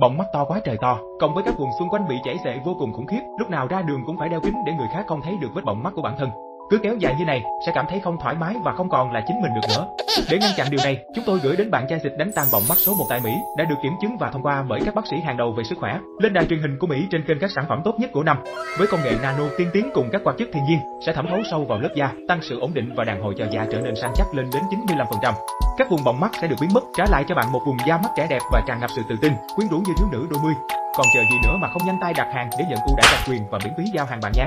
Bọng mắt to quá trời to, cộng với các vùng xung quanh bị chảy xệ vô cùng khủng khiếp, lúc nào ra đường cũng phải đeo kính để người khác không thấy được vết bọng mắt của bản thân. Cứ kéo dài như này, sẽ cảm thấy không thoải mái và không còn là chính mình được nữa. Để ngăn chặn điều này, chúng tôi gửi đến bạn chai xịt đánh tan bọng mắt số 1 tại Mỹ, đã được kiểm chứng và thông qua bởi các bác sĩ hàng đầu về sức khỏe, lên đài truyền hình của Mỹ trên kênh các sản phẩm tốt nhất của năm. Với công nghệ nano tiên tiến cùng các hoạt chất thiên nhiên, sẽ thẩm thấu sâu vào lớp da, tăng sự ổn định và đàn hồi cho da trở nên săn chắc lên đến 95%. Các vùng bọng mắt sẽ được biến mất, trả lại cho bạn một vùng da mắt trẻ đẹp và tràn ngập sự tự tin, quyến rũ như thiếu nữ đôi mươi. Còn chờ gì nữa mà không nhanh tay đặt hàng để nhận ưu đãi đặc quyền và miễn phí giao hàng bạn nhé.